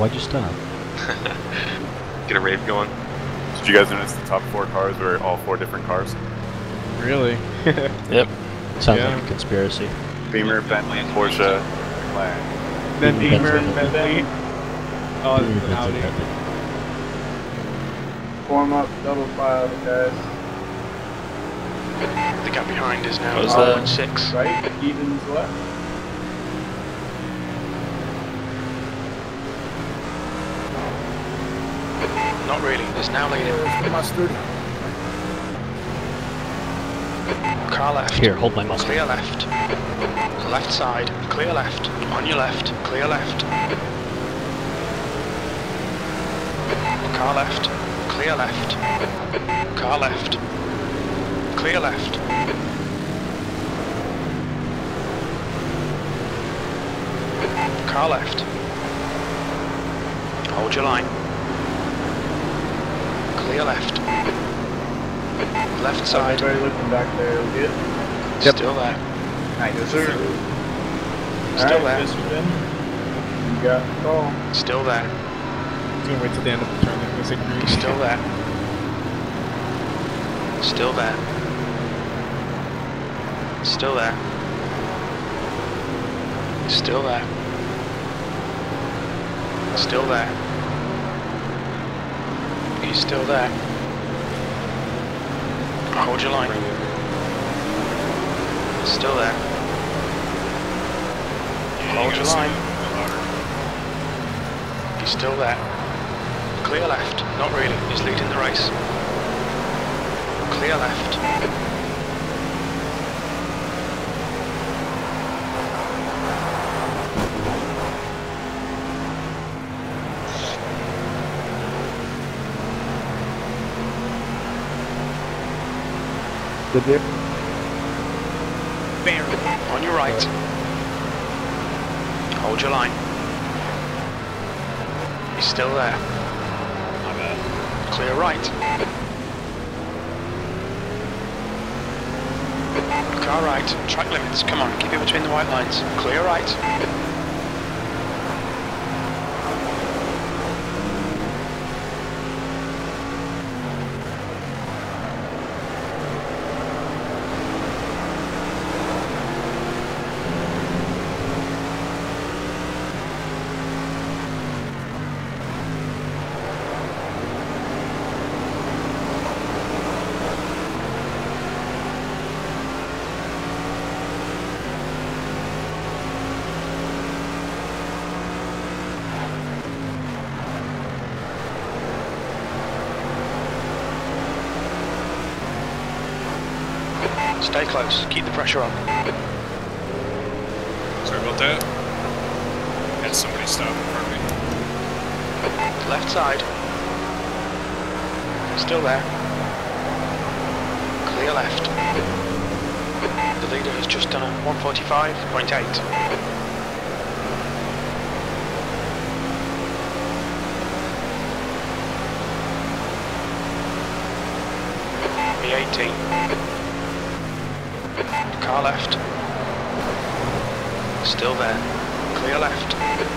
Why'd you stop? Get a rave going. Did you guys notice the top four cars were all four different cars? Really? Yep. Sounds Yeah. like a conspiracy. Beamer, Bentley, Porsche, McLaren. Then Beamer, Beamer, Bentley. Bentley. Oh, Beamer, it's an Audi. Bentley. Form up, double file, guys. The gap behind is now What was uh, that? 1.6. Right, evens left. Not really. There's now leading. Car left. Here, hold my muscle. Clear left. Left side. Clear left. On your left. Clear left. Car left. Clear left. Car left. Clear left. Car left. Hold your line. Clear left. Left side. Everybody looking back there, we good? Still there. Yes, sir. Still Alright, there. Mr. Ben. You got the call. Still there. I'm gonna wait till the end of the turn. I'm gonna say green. Still there. Still there. Still there. Still there. Still there. He's still there. Hold your line. Still there. Hold your line. He's still there. Clear left. Not really. He's leading the race. Clear left. Good there. On your right. Hold your line. He's still there. Clear right. Car right. Track limits. Come on, keep it between the white lines. Clear right. Stay close. Keep the pressure on. Sorry about that. Had somebody stop in front of me. Left side. Still there. Clear left. The leader has just done a 145.8. B18. Car left. Still there. Clear left.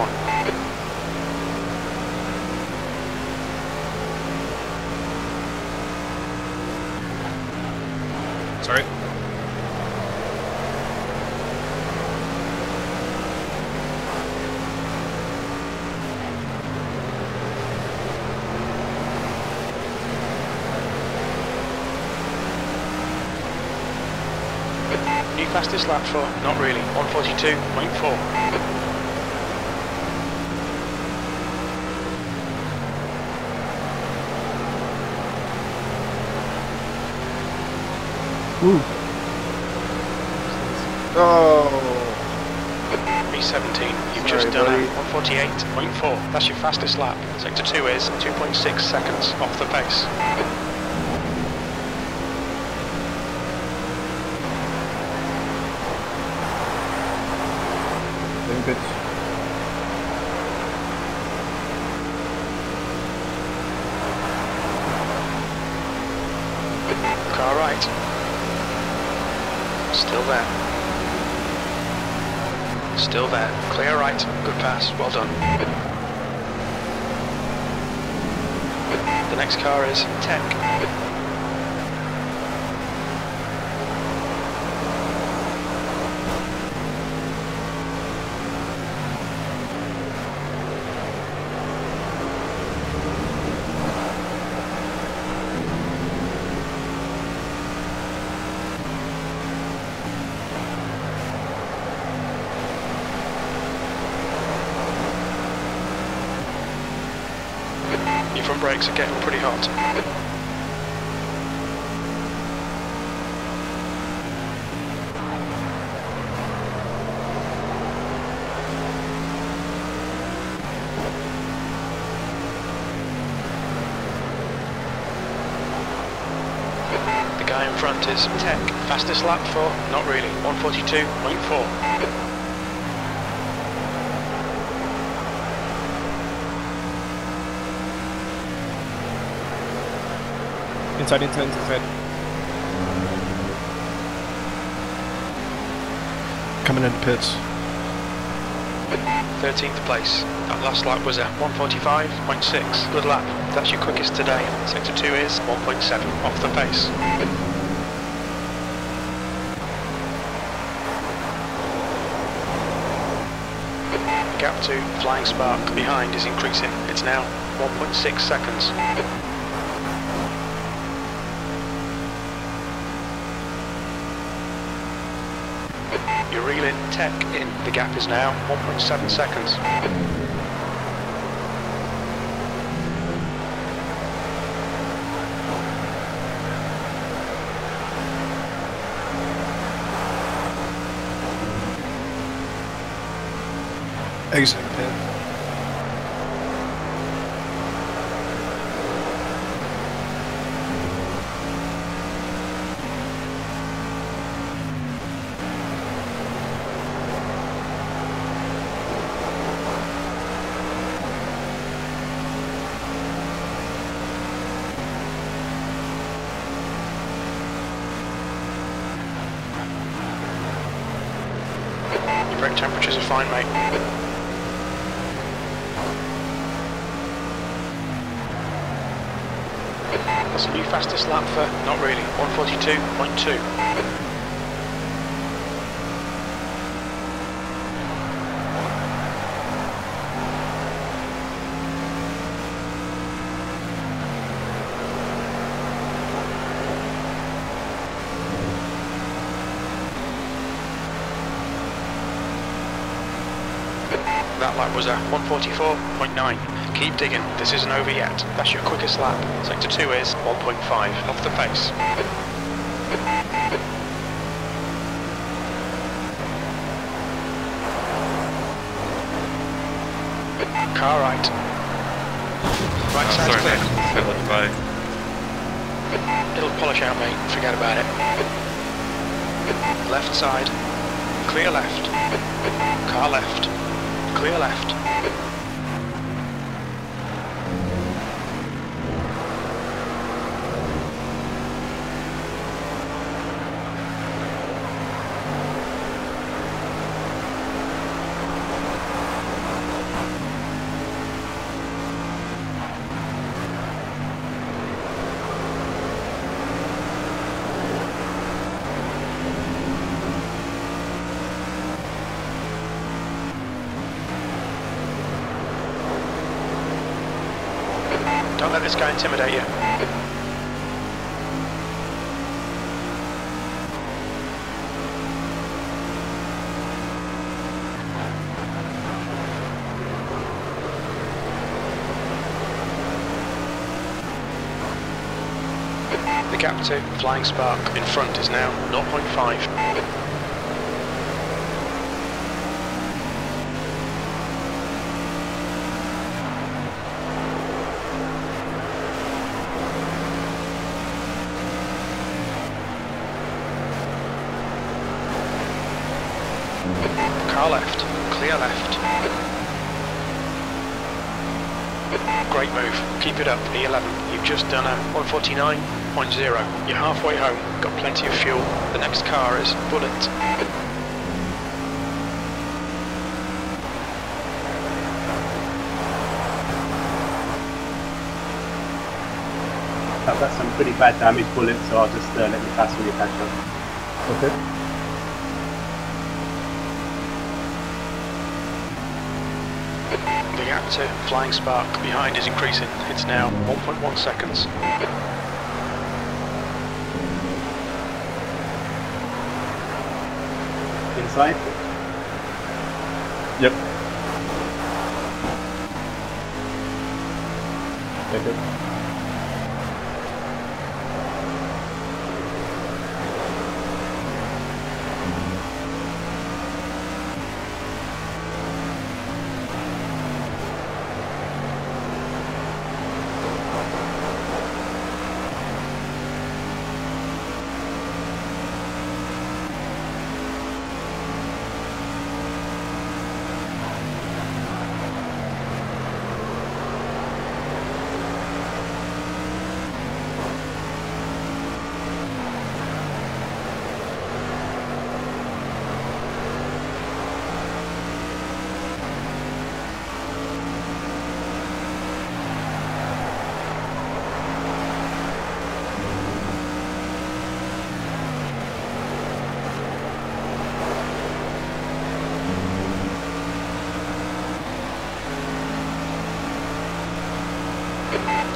one. Sorry. New fastest lap for? Not really. 142.4. Oh, B17, you've Sorry, just done buddy. a 148.4. That's your fastest lap. Sector 2 is 2.6 seconds off the pace. doing good. Car right. Still there. Still there. Clear right. Good pass. Well done. The next car is Tech. Brakes are getting pretty hot. The guy in front is Tech. Fastest lap for? Not really. 142.4. Inside, inside, inside. Coming into pits. 13th place. That last lap was at 145.6. Good lap. That's your quickest today. Sector 2 is 1.7 off the pace. Gap to Flying Spark behind is increasing. It's now 1.6 seconds. You're Tech in. The gap is now 1.7 seconds. Exit pit. Your brake temperatures are fine, mate. That's a new fastest lap for, not really, 142.2. That lap was a 144.9. Keep digging, this isn't over yet. That's your quickest lap. Sector 2 is 1.5 off the pace. Car right. Right Oh, sorry, clear. mate. I left by. It'll polish out, mate. Forget about it. Left side. Clear left. Car left. Clear left. intimidate you. The gap to Flying Spark in front is now 0.5. Great move, keep it up, E11. You've just done a 149.0. You're halfway home, got plenty of fuel. The next car is Bullet. I've got some pretty bad damage bullets, so I'll just uh, let you pass when you catch up. Okay. Gap to Flying Spark behind is increasing. It's now 1.1 seconds. Inside? Yep. Take it.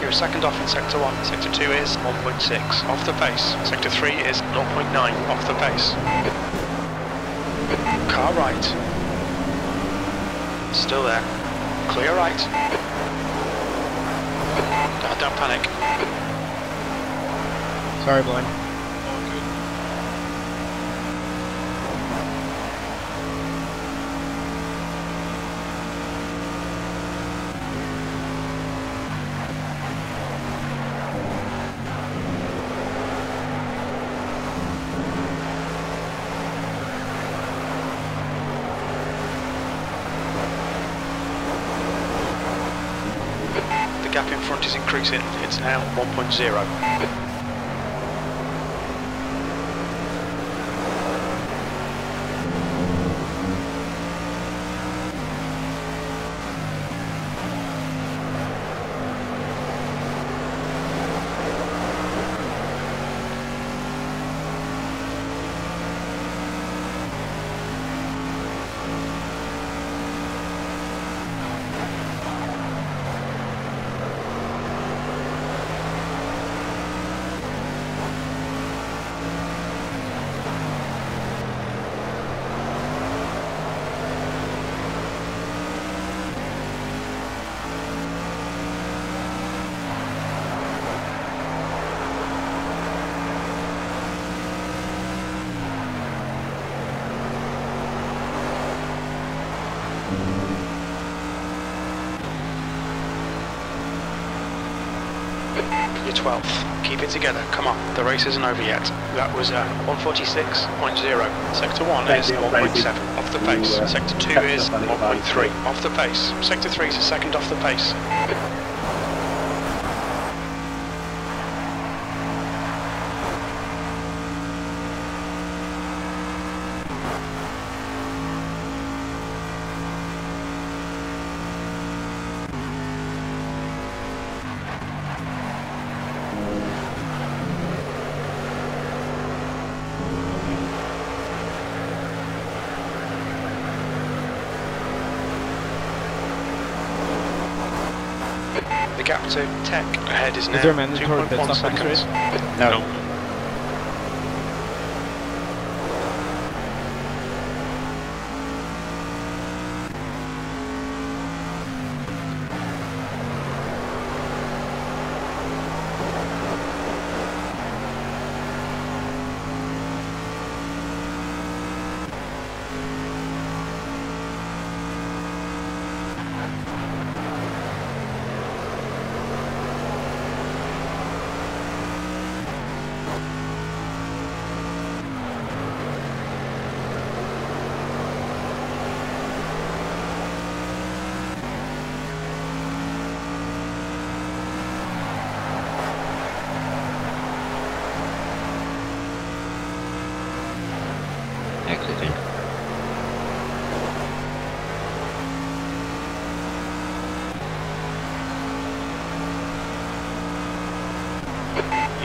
You're a second off in Sector 1. Sector 2 is 1.6 off the pace. Sector 3 is 0.9 off the pace. Car right. Still there. Clear right. Don't, don't panic. Sorry, blind. It's now 1.0. You're 12th. Keep it together. Come on. The race isn't over yet. That was uh, 146.0. Sector 1 is 1.7 off the pace. uh, Sector 2 is up on it about 1.3 off the pace. Sector 3 is a second off the pace. The gap to Tech ahead is now there a mandatory pit 2.1 stop for this seconds. race? No.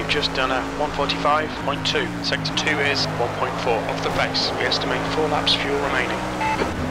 Just done a 145.2. Sector 2 is 1.4 off the pace. We estimate 4 laps fuel remaining.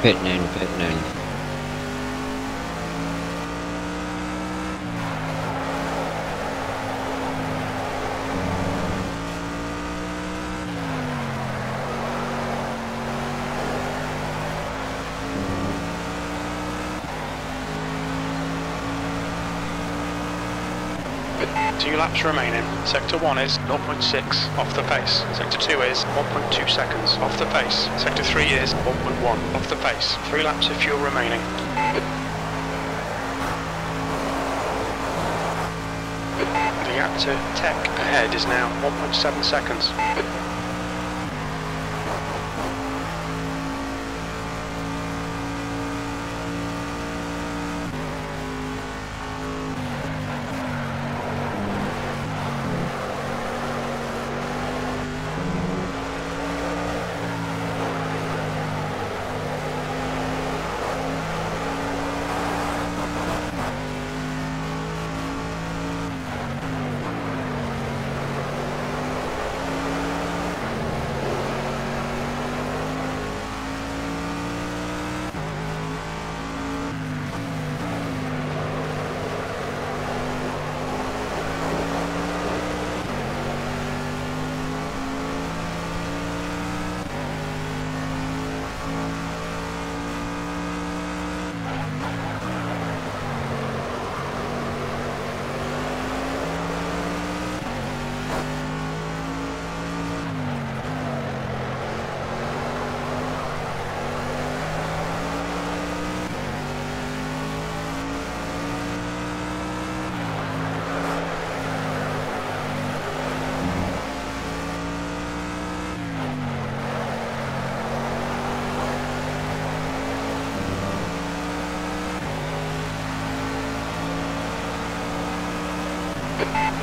Pit noon, pit noon. Two laps remaining. Sector 1 is 0.6 off the pace. Sector 2 is 1.2 seconds off the pace. Sector 3 is 1.1 off the pace. Three laps of fuel remaining. The gap to Tech ahead is now 1.7 seconds.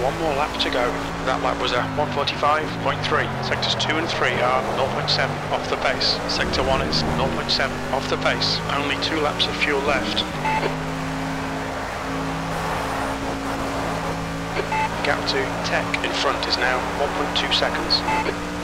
One more lap to go. That lap was a 145.3. Sectors 2 and 3 are 0.7 off the pace. Sector 1 is 0.7 off the pace. Only two laps of fuel left. Gap to Tech in front is now 1.2 seconds.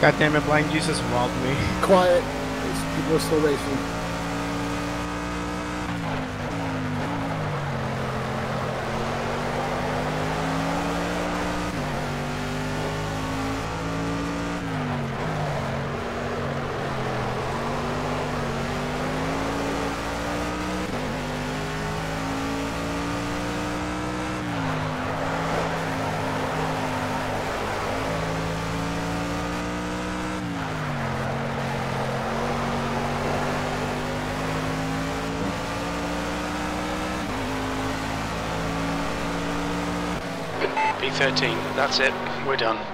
God damn it, Blind Jesus robbed me. Quiet. People are still racing. B13, that's it, we're done.